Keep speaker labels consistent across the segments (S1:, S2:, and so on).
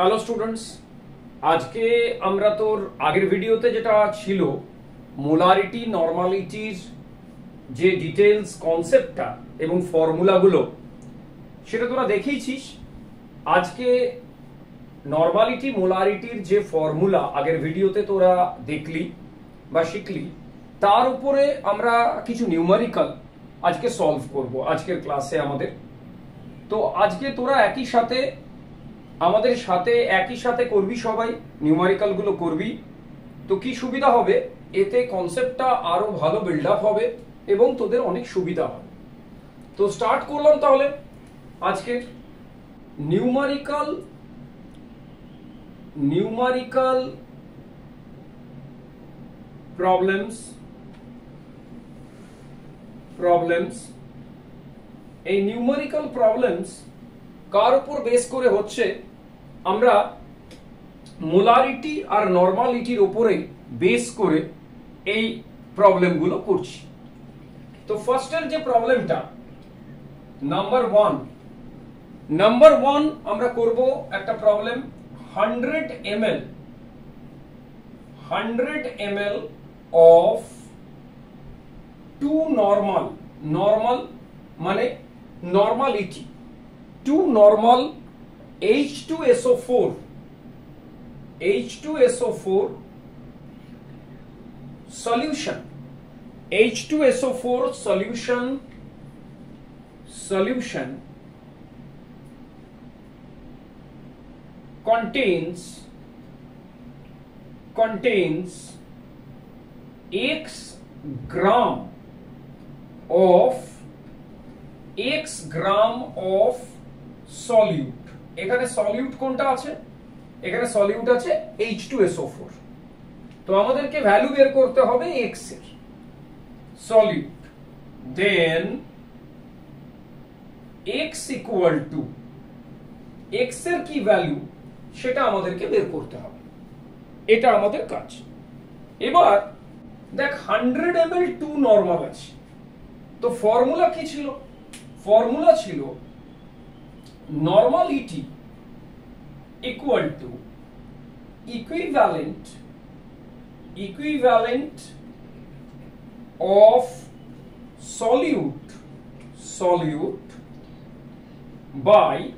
S1: Hello students আজকে আমরা তোর আগের ভিডিওতে যেটা ছিল মোলারিটি নর্মালিটির যে ডিটেলস কনসেপ্টটা এবং ফর্মুলাগুলো সেটা তোরা দেখেইছিস। আজকে নর্মালিটি মোলারিটির যে ফর্মুলা আগের ভিডিওতে তোরা দেখলি বা শিখলি, তার উপরে আমরা কিছু নিউমারিক্যাল আজকে সলভ করব, আজকের ক্লাসে আমাদের। তো আজকে তোরা একই সাথে আমাদের সাথে, একই সাথে করবি সবাই নিউমারিক্যালগুলো করবি। তো কি সুবিধা হবে? এতে কনসেপ্টটা আরও ভালো বিল্ড আপ হবে এবং তোদের অনেক সুবিধা হবে। তো স্টার্ট করলাম তাহলে আজকে নিউমারিক্যাল নিউমারিক্যাল প্রবলেমস প্রবলেমস এই নিউমারিক্যাল প্রবলেমস কার উপর বেস করে হচ্ছে? আমরা মোলারিটি আর নর্মালিটির উপরে বেস করে এই প্রবলেমগুলো করছি। তো ফার্স্টের যে প্রবলেমটা নাম্বার ওয়ান নাম্বার ওয়ান আমরা করব একটা problem hundred M L hundred M L of two normal normal মানে normality two normal H2SO4 H2SO4 solution. H2SO4 solution solution contains contains x gram of x gram of solute. এখানে solute কোনটা আছে? এখানে solute আছে H2SO4 তো আমাদেরকে value বের করতে হবে x এর। Solute then x equal to x এর কি ভ্যালু সেটা আমাদেরকে বের করতে হবে। এটা আমাদের কাজ। এবার, দেখ hundred M L two normal আছে। তো ফর্মুলা কি ছিল? ফর্মুলা ছিল normality equal to equivalent equivalent of solute solute by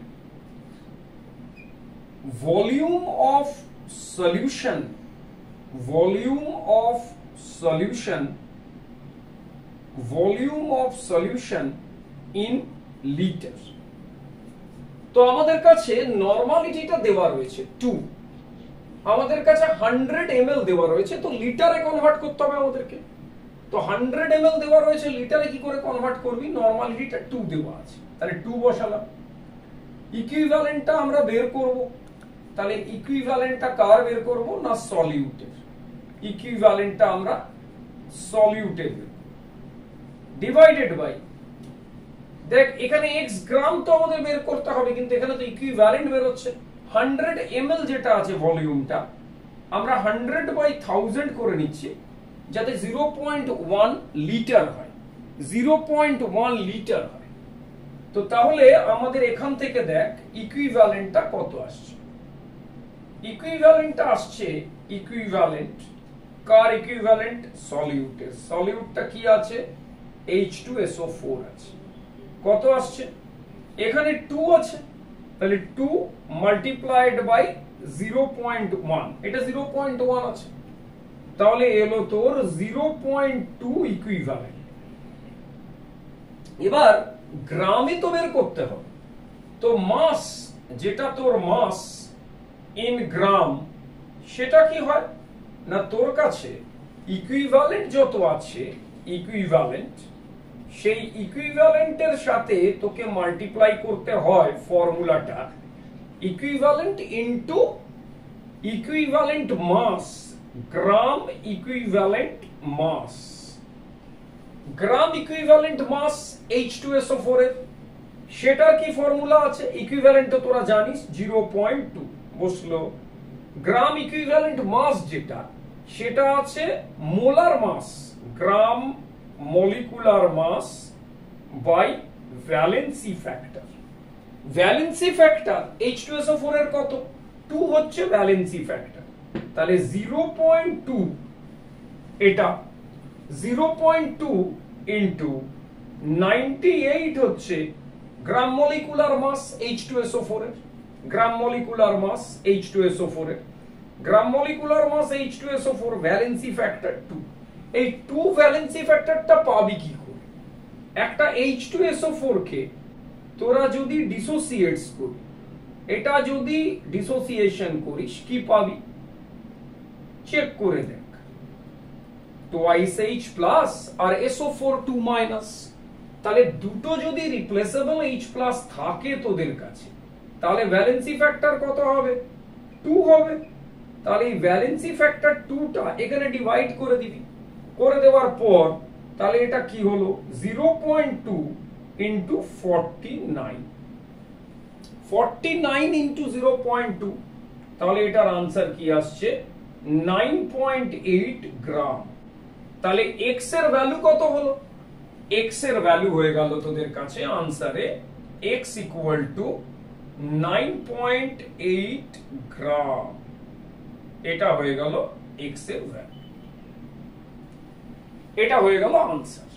S1: volume of solution volume of solution volume of solution in liter তো আমাদের কাছে নর্মালিটিটা দেওয়া রয়েছে টু আমাদের কাছে হান্ড্রেড এম দেওয়া রয়েছে, তো লিটারে কনভার্ট করতে হবে আমাদেরকে। তো হান্ড্রেড এম দেওয়া রয়েছে লিটারে কি করে কনভার্ট করবি? নর্মালিটিটা টু দেওয়া আছে। তাহলে টু বসালাম। ইকুইভ্যালেন্টটা আমরা বের করব। তাহলে ইকুইভ্যালেন্টটা কার বের করব? না সলিউটের ইকুইভ্যালেন্টটা আমরা সলিউটের ডিভাইডেড বাই দেখ, এখানে এক্স গ্রাম তো আমাদের বের করতে হবে, কিন্তু এখানে তো ইকুইভ্যালেন্ট বের হচ্ছে হান্ড্রেড এম যেটা আছে ভলিউমটা আমরা হান্ড্রেড বাই থাউজেন্ড করে নিচ্ছি, যাতে জিরো পয়েন্ট ওয়ান লিটার হয়। জিরো পয়েন্ট ওয়ান লিটার হয়। তো তাহলে আমাদের এখান থেকে দেখ ইকুইভ্যালেন্টটা কত আসছে। ইকুইভ্যালেন্টটা আসছে ইকুইভ্যালেন্ট কার ইকুইভ্যালেন্ট সলিউটের সলিউটটা কি আছে? H2SO4 আছে। কত আসছে? এখানে টু আছে। তাহলে two multiplied by zero point one এটা জিরো পয়েন্ট ওয়ান আছে। তাহলে এলো তোর জিরো পয়েন্ট টু এবার গ্রামে তো বের করতে হবে। তো মাস, যেটা তোর মাস ইন গ্রাম সেটা কি হয়? না তোর কাছে ইকুইভ্যালেন্ট যত আছে ইকুইভ্যালেন্ট সেই ইকুইভ্যালেন্টের সাথে তোকে মাল্টিপ্লাই করতে হয় ফর্মুলাটা equivalent into equivalent mass gram equivalent mass gram equivalent mass H2SO4 এর। সেটার কি ফর্মুলা আছে? ইকুইভ্যালেন্ট তো তোরা জানিস 0.2 বসল। গ্রাম ইকুইভ্যালেন্ট মাস যেটা, সেটা আছে molar mass gram molecular mass by valency factor. Valency factor H2SO4 এর কত? টু হচ্ছে ভ্যালেন্সি ফ্যাক্টর তাহলে জিরো পয়েন্ট টু এটা zero point two into ninety eight হচ্ছে gram molecular mass H two SO four এর gram molecular mass H two SO four এর gram molecular mass H two SO four valency factor two এই two valency ফ্যাক্টরটা পাবি কি করে? একটা H two SO four কে তোরা যদি ডিসোসিয়েটস করি, এটা যদি ডিসোসিয়েশন করিস, কি পাবি? চেক করে দেখ। টোয়াইস এইচ প্লাস আর এসও ফোর টু মাইনাস তাহলে দুটো যদি রিপ্লেসেবল এইচ প্লাস থাকে তোদের কাছে, তাহলে ভ্যালেন্সি ফ্যাক্টর কত হবে? টু হবে। তাহলে এই ভ্যালেন্সি ফ্যাক্টর টুটা এখানে ডিভাইড করে দিবি। করে দেওয়ার পর, তাহলে এটা কি হলো? Zero point two into forty nine forty nine into zero point two তাহলে এটার আনসার কি আসছে? নাইন পয়েন্ট এইট গ্রাম তাহলে এক্সের ভ্যালু কত হলো? এক্সের ভ্যালু হয়ে গেল তোদের কাছে আনসারে X equal to nine point eight gram এটা হয়ে গেল এক্সের ভ্যালু এটা হয়ে গেল আনসার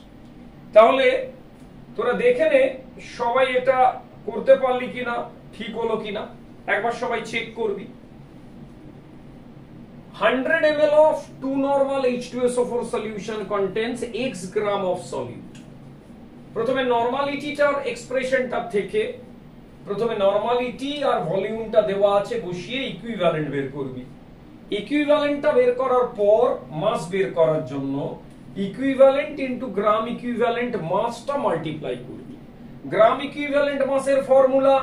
S1: তাহলে তোরা দেখে নে সবাই এটা করতে পারলি কিনা, ঠিক হলো কিনা। একবার সবাই চেক করবি। 100 ml of 2 normal H2SO4 solution contains x gram of solute প্রথমে নরমালিটিটার এক্সপ্রেশনটা থেকে প্রথমে নরমালিটি আর ভলিউমটা দেওয়া আছে বসিয়ে ইকুইভ্যালেন্ট বের করবি। ইকুইভ্যালেন্টটা বের করার পর মাস বের করার জন্য ইকুইভ্যালেন্ট ইনটু গ্রাম ইকুইভ্যালেন্ট মাসটা মাল্টিপ্লাই করবি গ্রাম ইকুইভ্যালেন্ট মাসের formula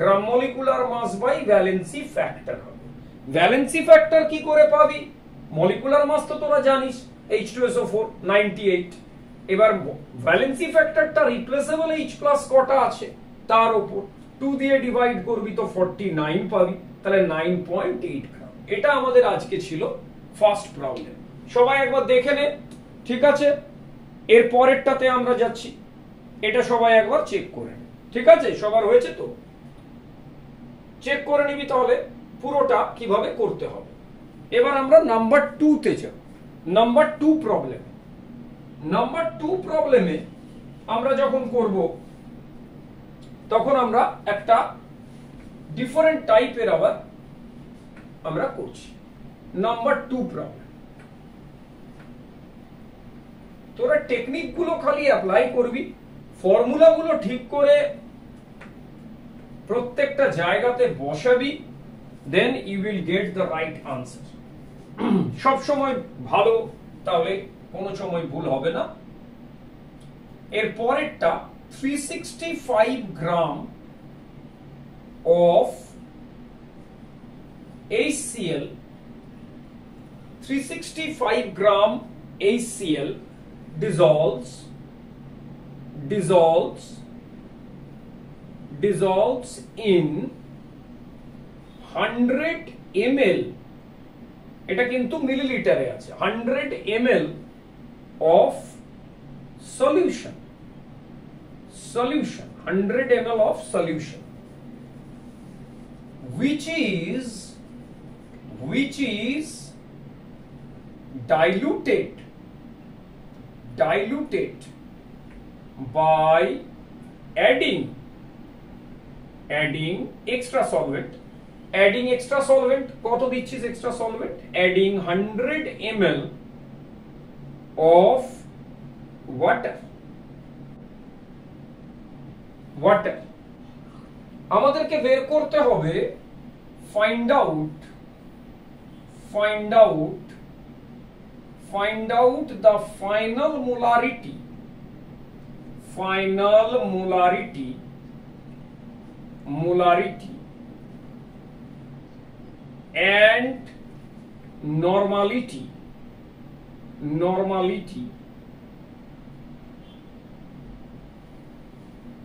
S1: gram molecular mass by valency factor হবে। ভ্যালেন্সি ফ্যাক্টর কি করে পাবি? মলিকুলার মাস তো তোরা জানিস H2SO4 98 এবার ভ্যালেন্সি ফ্যাক্টরটা রিপ্লেসেবল H প্লাস কটা আছে? তার উপর 2 দিয়ে ডিভাইড করবি তো 49 পাবি। তাহলে 9.8 গ্রাম এটা আমাদের আজকে ছিল ফার্স্ট প্রবলেম সবাই একবার দেখে নে। ঠিক আছে? এর পরেরটাতে আমরা যাচ্ছি। এটা সবাই একবার চেক করে। ঠিক আছে? সবার হয়েছে তো? চেক করে নিবি তাহলে পুরোটা কীভাবে করতে হবে। এবার আমরা নাম্বার টু তে যাব number two problem number two প্রবলেমে আমরা যখন করব, তখন আমরা একটা ডিফারেন্ট টাইপের আবার আমরা করছি। নাম্বার টু প্রবলেম তোরা টেকনিকগুলো খালি অ্যাপ্লাই করবি ফর্মুলা গুলো ঠিক করে প্রত্যেকটা জায়গাতে বসাবি then you will get the right answer সব সময় ভালো, তাহলে কোনো সময় ভুল হবে না। এর পরেরটা 365 gram of HCl 365 gram HCl dissolves dissolves dissolves in 100 ml এটা কিন্তু মিলিলিটারে আছে 100 ml of solution solution 100 ml of solution which is which is diluted diluted by adding adding extra solvent adding extra solvent কত দিচ্ছিস extra solvent adding 100 ml of water water আমাদেরকে বের করতে হবে find out find out find out the final molarity final molarity molarity and normality normality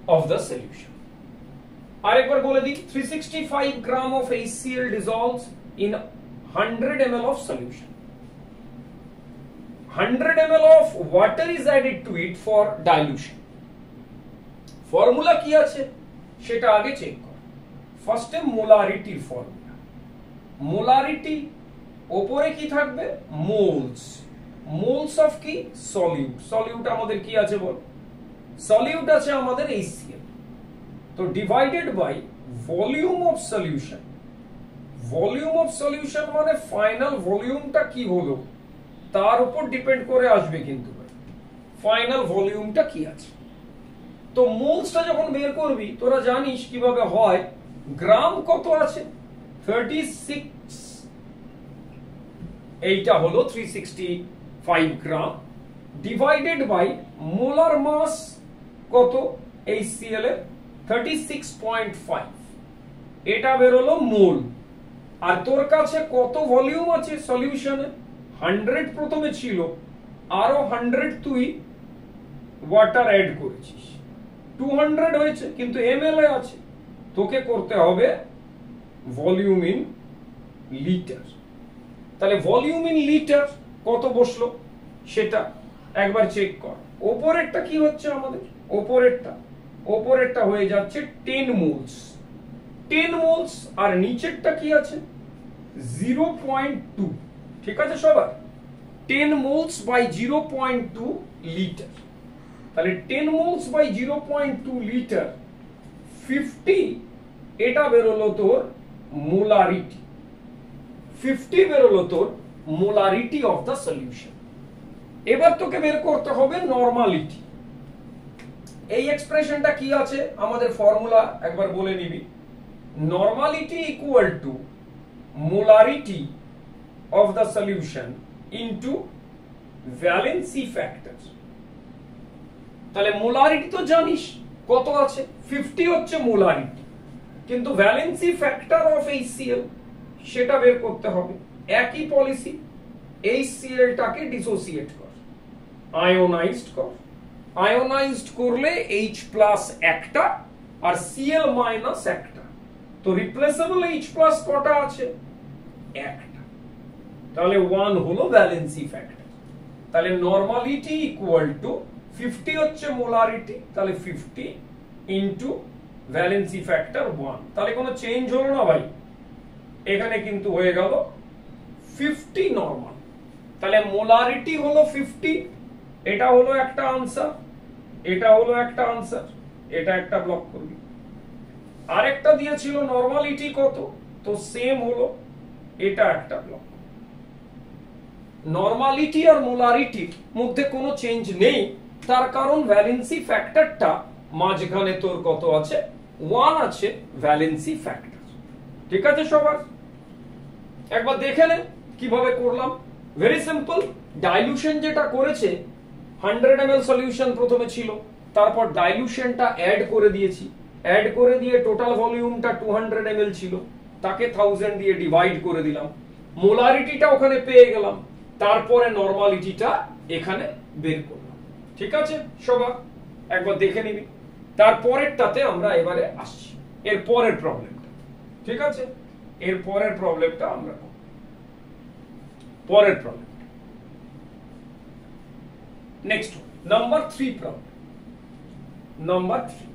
S1: of the solution और एक बार बोले दी 365 gram of HCl dissolves in 100 ml of solution 100 ml of water is added to it for dilution. Formula কি আছে? সেটা আগে check কর। ফার্স্টে মোলারিটির ফর্মুলা মোলারিটি ওপরে কি থাকবে? মোলস মোলস অফ কি? সলিউট সলিউট আমাদের কি আছে বল? সলিউট আছে আমাদের এইচসিএল তো divided by volume of solution volume of solution মানে ফাইনাল ভলিউমটা কি হলো? তার উপর ডিপেন্ড করে আসবে কিন্তু ফাইনাল ভলিউমটা কি আছে? তো মোলসটা যখন বের করবি, তোরা জানিস কীভাবে হয় গ্রাম কত আছে? থার্টি সিক্স এইটা হলো three sixty five gram divided by molar mass কত? এই সিএল এর থার্টি সিক্স পয়েন্ট ফাইভ এটা মোল আর তোর কাছে কত ভলিউম আছে সলিউশনে হান্ড্রেড প্রথমে ছিল, আরও হান্ড্রেড তুই ওয়াটার অ্যাড করেছিস। টু হান্ড্রেড হয়েছে, কিন্তু এম এল আছে। তোকে করতে হবে ভলিউম ইন লিটার তাহলে ভলিউম ইন লিটার কত বসল? সেটা একবার চেক কর। ওপরেরটা কি হচ্ছে আমাদের? ওপরেরটা। ওপরেরটা হয়ে যাচ্ছে টেন মোলস টেন মোলস আর নিচেরটা কি আছে? জিরো পয়েন্ট টু ঠিক আছে সবার? Ten moles by zero point two litre তাহলে ten moles by zero point two litre fifty এটা বেরোলো তোর মোলারিটি ফিফটি বেরোলো তোর মোলারিটি অফ দ্য সলিউশন এবার তোকে বের করতে হবে নর্মালিটি এই এক্সপ্রেশনটা কি আছে? আমাদের ফর্মুলা একবার বলে নিবি। Normality equal to molarity of the solution into valency factor তাহলে মোলারিটি তো জানিস কত আছে? ফিফটি হচ্ছে মোলারিটি কিন্তু ভ্যালেন্সি ফ্যাক্টর অফ এইচসিএল সেটা বের করতে হবে। একই পলিসি এইচসিএলটাকে ডিসোসিয়েট কর। আয়োনাইজড কর। আয়োনাইজড করলে এইচ প্লাস একটা আর সিএল মাইনাস একটা। তো রিপ্লেসেবল এইচ প্লাস কটা আছে? একটা। তাহলে ওয়ান হলো ভ্যালেন্সি ফ্যাক্টর তাহলে নর্মালিটি ইকুয়াল টু ফিফটি হচ্ছে মোলারিটি তাহলে fifty into valency factor one তাহলে কোনো চেঞ্জ হলো না ভাই? এখানে কিন্তু হয়ে গেল ফিফটি নর্মাল তাহলে মোলারিটি হলো ফিফটি এটা হলো একটা আনসার এটা হলো একটা আনসার এটা একটা ব্লক করবি। আরেকটা দিয়েছিল নর্মালিটি কত? তো সেম হলো, এটা একটা ব্লক নর্মালিটি আর মোলারিটির মধ্যে কোনো চেঞ্জ নেই। তার কারণ ভ্যালেন্সি ফ্যাক্টরটা মাঝখানে তোর কত আছে? ওয়ান আছে ভ্যালেন্সি ফ্যাক্টর ঠিক আছে সবার? একবার দেখে নে কীভাবে করলাম। ভেরি সিম্পল ডাইলুশন যেটা করেছে হান্ড্রেড এম সলিউশন প্রথমে ছিল। তারপর ডাইলুশনটা অ্যাড করে দিয়েছি। অ্যাড করে দিয়ে টোটাল ভলিউমটা টু হান্ড্রেড ছিল। তাকে থাউজেন্ড দিয়ে ডিভাইড করে দিলাম। মোলারিটিটা ওখানে পেয়ে গেলাম। তারপরে নর্মালিটিটা এখানে বের করলাম। ঠিক আছে সবার একবার দেখে নিবি। তারপরেরটাতে আমরা এবারে আসছি। এর পরের প্রবলেমটা ঠিক আছে? এর পরের প্রবলেমটা আমরা পরের problem next number three problem number three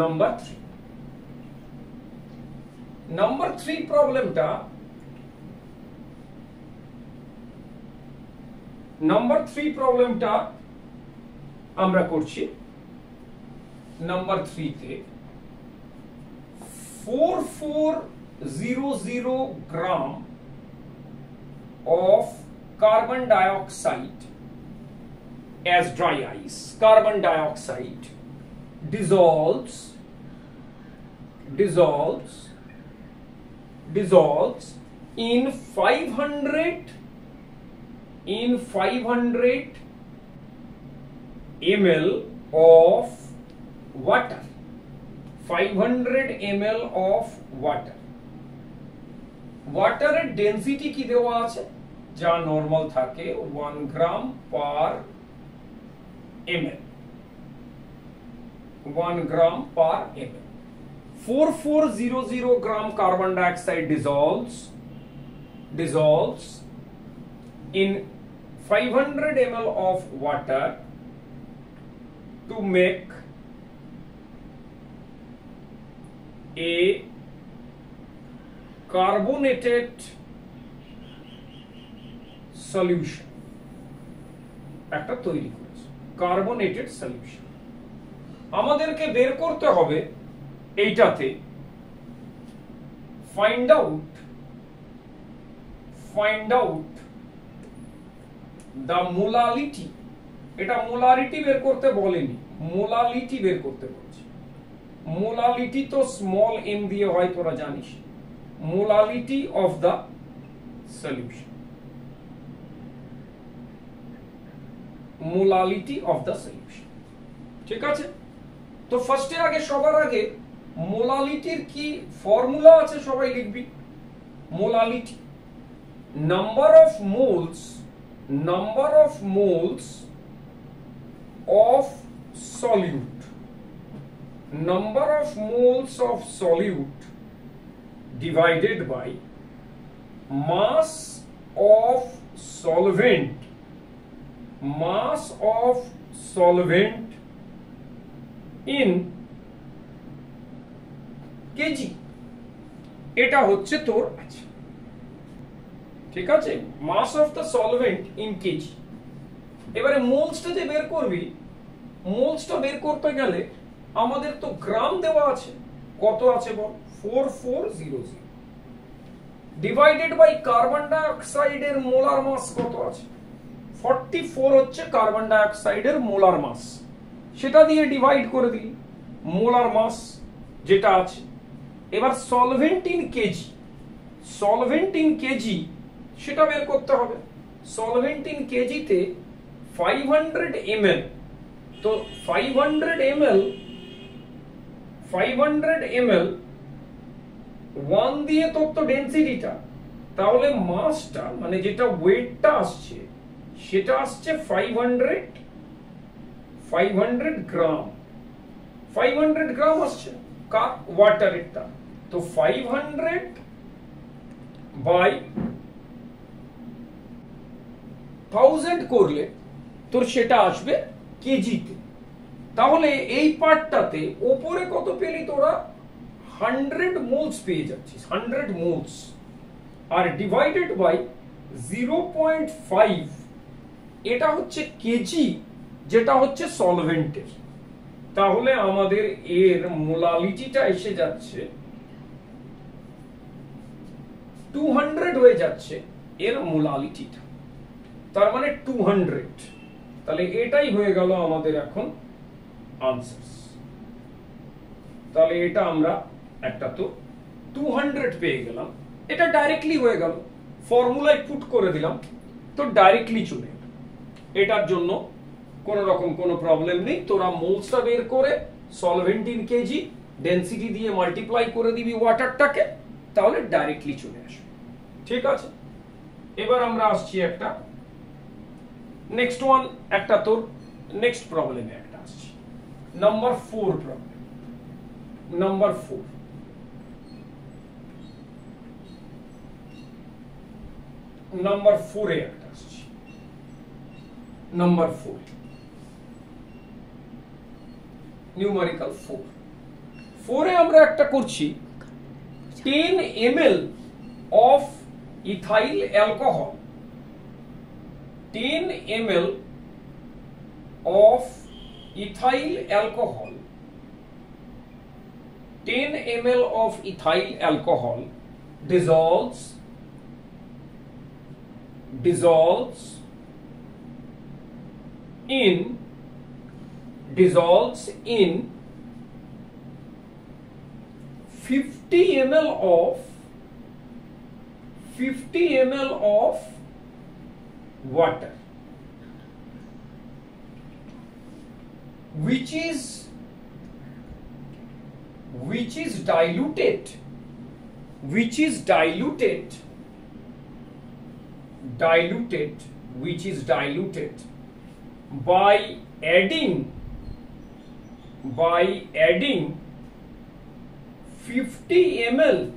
S1: number three number three প্রবলেমটা নাম্বার থ্রি প্রবলেমটা আমরা করছি নাম্বার থ্রিতে four four zero zero gram of carbon dioxide as dry ice. Carbon dioxide dissolves, dissolves, dissolves in 500 in 500 ml of water. 500 ml of water. ওয়াটারের density কি দেওয়া আছে? যা নর্মাল থাকে 1 gram per ml. 1 gram per ml. 4400 gram carbon dioxide dissolves dissolves in 500 ml of water to make a carbonated solution একটা তৈরি করেছে। Carbonated solution আমাদেরকে বের করতে হবে এইটাতে। Find out find out molality এটা মোলারিটি বের করতে বলেনি মোলালিটি বের করতে বলছে। মোলালিটি তো স্মল এম দিয়ে হয়, তোরা জানিস। Molality of solution molality of solution ঠিক আছে? তো ফার্স্টে আগে, সবার আগে মোলালিটির কি ফর্মুলা আছে সবাই লিখবি? Molality number of moles number of moles of solute number of moles of solute divided by mass of solvent mass of solvent in KG এটা হচ্ছে তোর আছে ঠিক আছে? Mass of the solvent in KG এবারে মোলসটা যে বের করবি মোলসটা বের করতে গেলে আমাদের তো গ্রাম দেওয়া আছে। কত আছে বল? Four four zero zero divided by carbon ডাইঅক্সাইডের molar mass কত আছে? ফর্টি ফোর হচ্ছে কার্বন ডাইঅক্সাইডের মোলার মাস সেটা দিয়ে ডিভাইড করে দিই মোলার মাস যেটা আছে। এবার solvent in KG solvent in KG সেটা বের করতে হবে। সলভেন্ট ইন কেজিতে 500 ml তো 500 ml 500 ml 1 দিয়ে তোর তো ডেনসিটিটা তাহলে মাসটা মানে যেটা ওয়েটটা আসছে, সেটা আসছে 500 500 গ্রাম 500 গ্রাম আসছে কাপ ওয়াটারেরটা তো 500 বাই থাউজেন্ড করলে তোর সেটা আসবে কেজিতে তাহলে এই পার্টটাতে ওপরে কত পেলি তোরা? হান্ড্রেড মোলস পেয়ে যাচ্ছিস hundred moles R divided by zero point five এটা হচ্ছে কেজি, যেটা হচ্ছে সলভেন্টের তাহলে আমাদের এর মোলালিটিটা এসে যাচ্ছে টু হান্ড্রেড হয়ে যাচ্ছে এর মোলালিটিটা। তার মানে টু হান্ড্রেড তাহলে এটাই হয়ে গেল আমাদের এখন আনসার তাহলে এটা আমরা একটা তো টু হান্ড্রেড পেয়ে গেলাম। এটা ডাইরেক্টলি হয়ে গেল। ফর্মুলায় পুট করে দিলাম। তো ডাইরেক্টলি চলে এটার জন্য কোন রকম কোনো প্রবলেম নেই। তোরা মোলসটা বের করে সলভেন্টিন কেজি ডেন্সিটি দিয়ে মাল্টিপ্লাই করে দিবি ওয়াটারটাকে তাহলে ডাইরেক্টলি চলে আসবে। ঠিক আছে? এবার আমরা আসছি একটা নেক্সট ওয়ান একটা তোর নেক্সট প্রবলেমে একটা আসছি number four problem number four number ফোরে একটা আসছি নাম্বার ফোর নিউমারিক্যাল ফোর ফোরে আমরা একটা করছি ten M L of ethyl alcohol 10 ml of ethyl alcohol. 10 ml of ethyl alcohol dissolves dissolves in dissolves in 50 ml of 50 ml of water which is which is diluted which is diluted diluted which is diluted by adding by adding 50 ml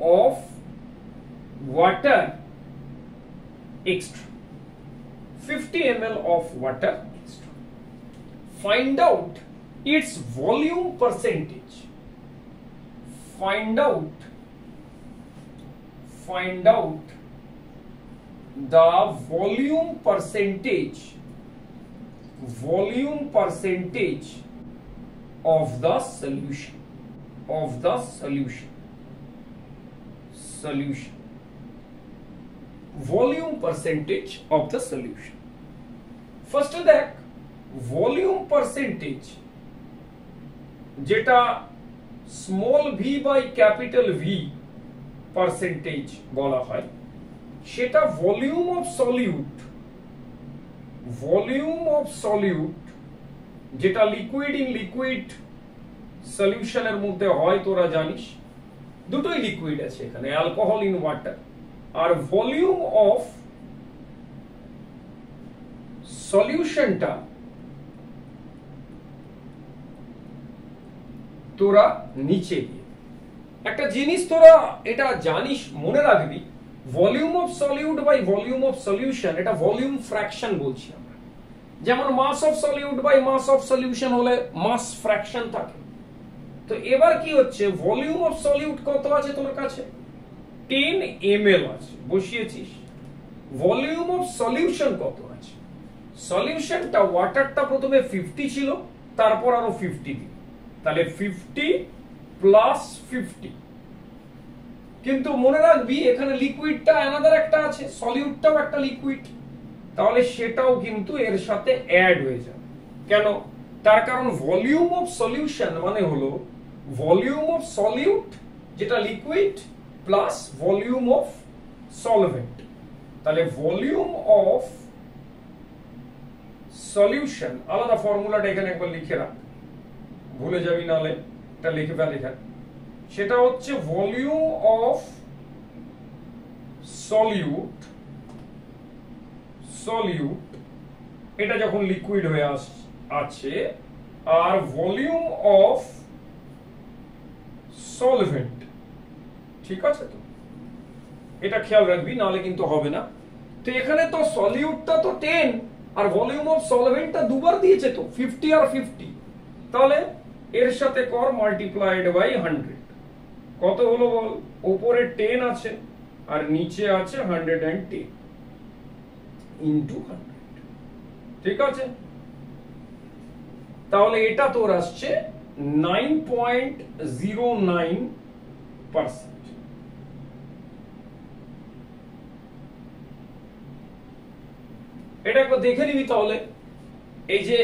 S1: of water extra. 50 ml of water extra. Find out its volume percentage. Find out find out the volume percentage volume percentage of the solution of the solution solution volume percentage of the solution. First দেখ volume percentage যেটা small V by capital V percentage বলা হয় সেটা volume of solute volume of solute যেটা liquid in liquid সলিউশনের মধ্যে হয় তোরা জানিস দুটোই লিকুইড আছে এখানে অ্যালকোহল ইন ওয়াটার আর ভলিউম অফ সলিউশনটা তোরা নিচে গিয়ে। একটা জিনিস তোরা এটা জানিস, মনে রাখবি, volume of solute by volume of solution, এটা ভলিউম ফ্র্যাকশন বলছি আমরা। যেমন mass of solute by mass of solution হলে মাস ফ্র্যাকশন থাকে। তো এবার কি হচ্ছে? ভলিউম অফ সলিউট কত আছে তোমার কাছে? টেন এম আছে, বসিয়েছিস। ভলিউম অফ সলিউশন কত আছে? সলিউশনটা ওয়াটারটা প্রথমে ফিফটি ছিল, তারপর আরও ফিফটি দিল তাহলে ফিফটি প্লাস ফিফটি কিন্তু মনে রাখবি, এখানে লিকুইডটা অ্যানাদার একটা আছে সলিউটটাও একটা লিকুইড তাহলে সেটাও কিন্তু এর সাথে অ্যাড হয়ে যাবে। কেন? তার কারণ ভলিউম অফ সলিউশন মানে হলো ভলিউম অফ সলিউট যেটা liquid plus volume of solvent তাহলে ভলিউম অফ সলিউশন আলাদা ফর্মুলাটা এখানে একবার লিখে রাখ। ভুলে যাবি নাহলে এটা লিখে ফেল এখানে। সেটা হচ্ছে ভলিউম অফ সলিউট সলিউট এটা যখন লিকুইড হয়ে আছে, আর ভলিউম অফ সলভেন্ট ঠিক আছে তো? এটা খেয়াল রাখবি, নাহলে কিন্তু হবে না। তো এখানে তো সলিউটটা তো টেন আর ভলিউম অফ সলভেন্টটা দুবার দিয়েছে তো ফিফটি আর ফিফটি তাহলে এর সাথে কর মাল্টিপ্লাইড বাই হান্ড্রেড কত হলো বল? ওপরে টেন আছে, আর নিচে আছে hundred and ten into hundred ঠিক আছে? তাহলে এটা তোর আসছে nine point zero nine percent এটা একবার দেখে নিবি তাহলে। এই যে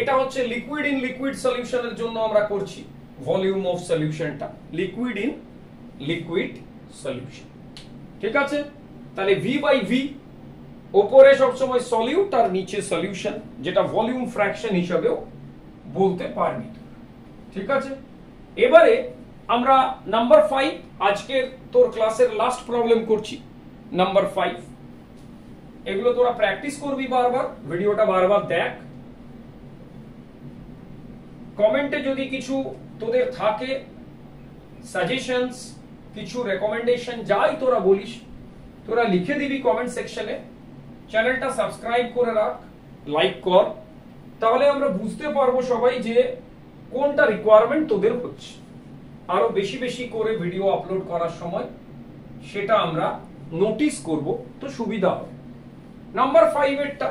S1: এটা হচ্ছে লিকুইড ইন লিকুইড সলিউশনের জন্য আমরা করছি ভলিউম অফ সলিউশনটা লিকুইড ইন লিকুইড সলিউশন ঠিক আছে? তাহলে ভি বাই ভি ওপরে সবসময় সলিউট আর নিচে সলিউশন যেটা ভলিউম ফ্র্যাকশন হিসাবেও বলতে পারবি। ঠিক আছে? এবারে আমরা নাম্বার ফাইভ আজকের তোর ক্লাসের লাস্ট প্রবলেম করছি। নাম্বার ফাইভ এগুলো তোরা প্র্যাকটিস করবি বারবার, ভিডিওটা বারবার দেখ। কমেন্টে যদি কিছু তোদের থাকে সাজেশনস কিছু রেকমেন্ডেশন যাই তোরা বলিস, তোরা লিখে দিবি কমেন্ট সেকশনে চ্যানেলটা সাবস্ক্রাইব করে রাখ লাইক কর। তাহলে আমরা বুঝতে পারব সবাই যে কোনটা রিকোয়ারমেন্ট তোদের হচ্ছে। আরও বেশি বেশি করে ভিডিও আপলোড করার সময় সেটা আমরা নোটিস করব, তো সুবিধা হবে। Number five এরটা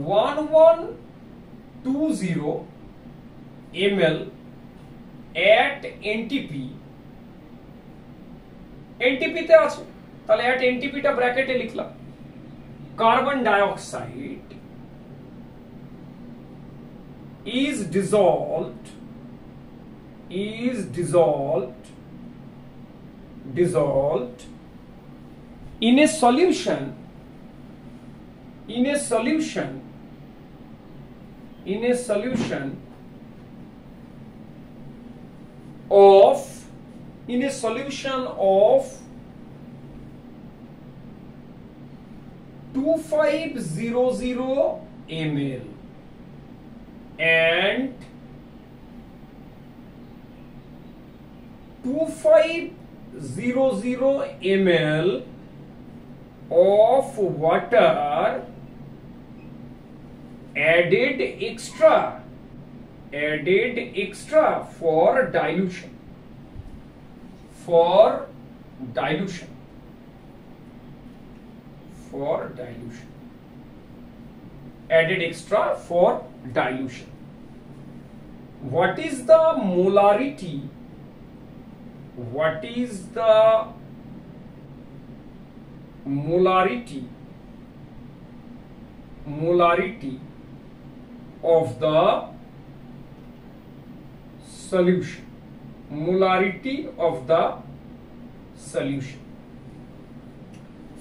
S1: one one two zero M L at NTP এনটিপিতে আছে তাহলে অ্যাট এনটিপিটা ব্র্যাকেটে লিখলাম carbon dioxide is dissolved is dissolved dissolved in a solution in a solution in a solution of in a solution of 2500 ml and 2500 ml of water added extra added extra for dilution for dilution for dilution added extra for dilution. What is the molarity? What is the molarity? Molarity of the solution, molarity of the solution.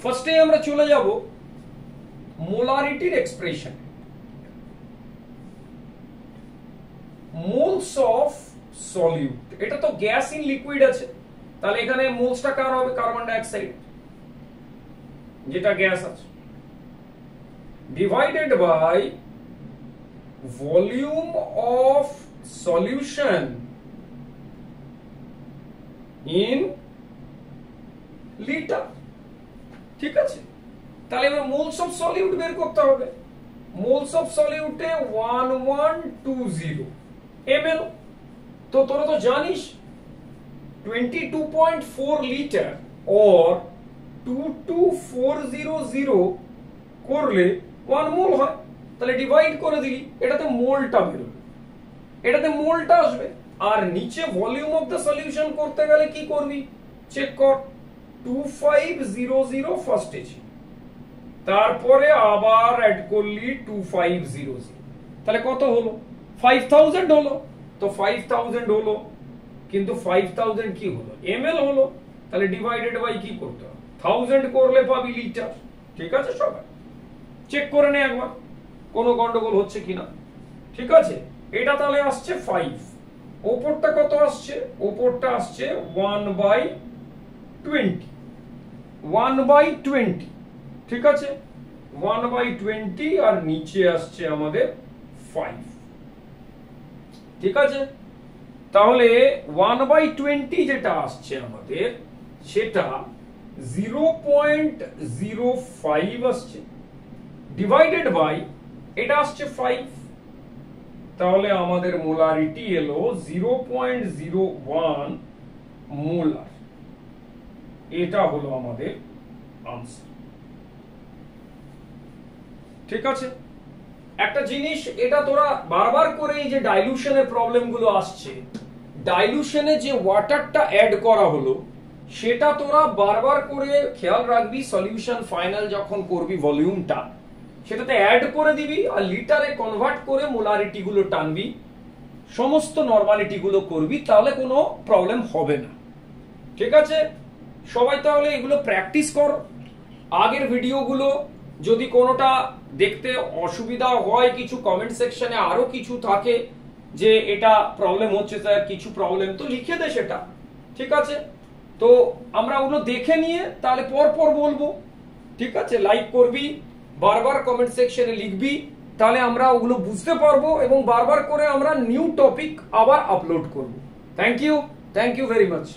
S1: ফার্স্টে আমরা চলে যাব মোলারিটির expression moles of solute এটা তো gas in liquid আছে। তাহলে এখানে মোলসটা কার হবে? কার্বন ডাইঅক্সাইড যেটা গ্যাস আছে। Divided by volume of solution in litre ঠিক আছে? তাহলে এবার মোলস অফ সলিউট বের করতে হবে। Moles of সলিউটে one one two zero ML তো তোরা তো জানিস twenty two point four litre or two two four zero zero করলে ওয়ান মোল হয়। তাহলে ডিভাইড করে দিলি, এটাতে মোলটা বেরোবে। এটাতে মোলটা আসবে। আর নিচে ভলিউম অফ দ্য সলিউশন করতে গেলে কি করবি? চেক কর। টু ফাইভ জিরো জিরো ফার্স্টে ছিল তারপরে আবার অ্যাড করলি টু ফাইভ জিরো জিরো তাহলে কত হলো? ফাইভ থাউজেন্ড হলো। তো ফাইভ থাউজেন্ড হলো। কিন্তু ফাইভ থাউজেন্ড কি হলো? এম হলো। তাহলে ডিভাইডেড বাই কি করতে হবে? থাউজেন্ড করলে পাবি লিটার। ঠিক আছে সবাই? চেক করে নে একবার। কোনো গন্ডগোল হচ্ছে কিনা? ঠিক আছে? এটা তাহলে আসছে ফাইভ ওপরটা কত আসছে? ওপরটা আসছে one by twenty one by twenty ঠিক আছে? ওয়ান বাই টোয়েন্টি আর নিচে আসছে আমাদের ফাইভ ঠিক আছে? তাহলে ওয়ান বাই টোয়েন্টি যেটা আসছে আমাদের, সেটা জিরো পয়েন্ট জিরো ফাইভ আসছে। ডিভাইডেড বাই এটা আসছে ফাইভ তাহলে আমাদের মোলারিটি এলো zero point zero one molar. এটা হলো আমাদের আনসার ঠিক আছে? একটা জিনিস, এটা তোরা বারবার করে এই যে ডাইলুশনের প্রবলেমগুলো আসছে ডাইলুশনে যে ওয়াটারটা অ্যাড করা হলো, সেটা তোরা বারবার করে খেয়াল রাখবি সলিউশন ফাইনাল যখন করবি ভলিউমটা সেটাতে অ্যাড করে দিবি আর লিটারে কনভার্ট করে মোলারিটি গুলো টানবি। সমস্ত নর্মালিটি গুলো করবি, তাহলে কোনো প্রবলেম হবে না। ঠিক আছে? সবাই তাহলে এগুলো প্র্যাকটিস কর। আগের ভিডিওগুলো যদি কোনোটা দেখতে অসুবিধা হয়, কিছু কমেন্ট সেকশনে আরও কিছু থাকে যে এটা প্রবলেম হচ্ছে স্যার কিছু প্রবলেম তো লিখে দে সেটা। ঠিক আছে? তো আমরা ওগুলো দেখে নিয়ে তাহলে পর পর বলব। ঠিক আছে? লাইক করবি। বারবার কমেন্ট সেকশনে লিখবি, তাহলে আমরা ওগুলো বুঝতে পারব এবং বারবার করে আমরা নিউ টপিক আবার আপলোড করব। Thank you thank you very much